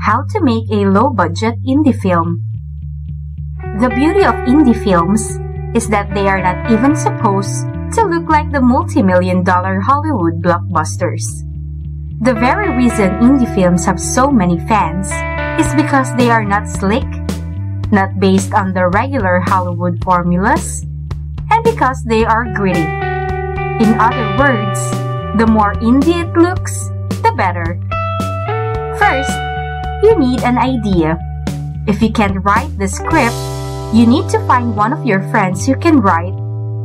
how to make a low-budget indie film. The beauty of indie films is that they are not even supposed to look like the multi-million dollar Hollywood blockbusters. The very reason indie films have so many fans is because they are not slick, not based on the regular Hollywood formulas, and because they are gritty. In other words, the more indie it looks, the better. First, you need an idea. If you can't write the script, you need to find one of your friends who can write,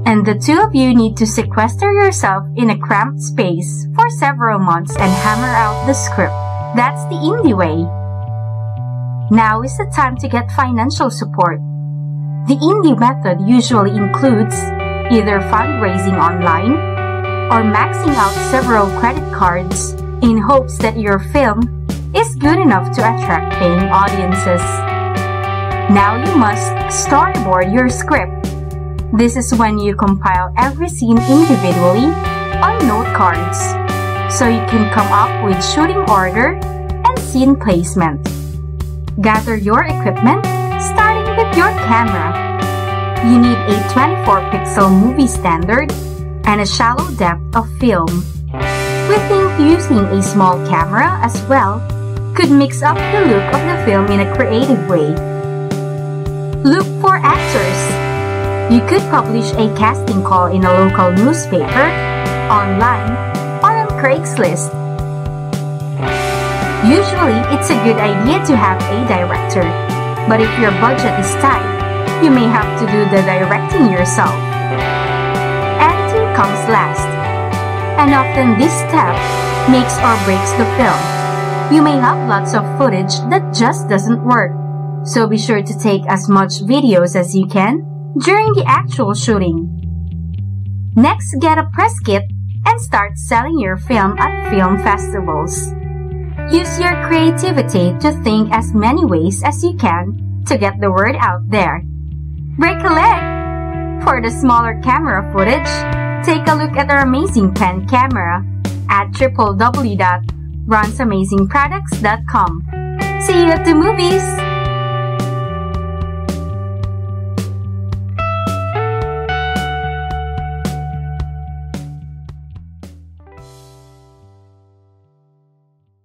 and the two of you need to sequester yourself in a cramped space for several months and hammer out the script. That's the indie way. Now is the time to get financial support. The indie method usually includes either fundraising online or maxing out several credit cards in hopes that your film is good enough to attract paying audiences. Now you must storyboard your script. This is when you compile every scene individually on note cards so you can come up with shooting order and scene placement. Gather your equipment, starting with your camera. You need a 24-pixel movie standard and a shallow depth of film. We think using a small camera as well could mix up the look of the film in a creative way. Look for actors. You could publish a casting call in a local newspaper, online, or on Craigslist Usually, it's a good idea to have a director, but if your budget is tight, you may have to do the directing yourself. Editing comes last, and often this step makes or breaks the film. You may have lots of footage that just doesn't work, so be sure to take as much videos as you can during the actual shooting. Next, get a press kit and start selling your film at film festivals. Use your creativity to think as many ways as you can to get the word out there. Break a leg! For the smaller camera footage, take a look at our amazing pen camera at www.ronsamazingproducts.com. See you at the movies!